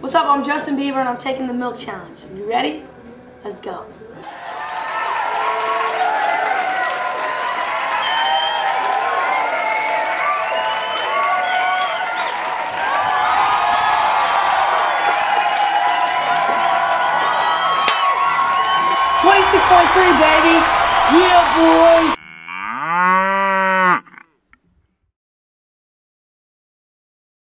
What's up? I'm Justin Bieber and I'm taking the milk challenge. You ready? Let's go. Twenty-six point three, baby. Yeah, boy.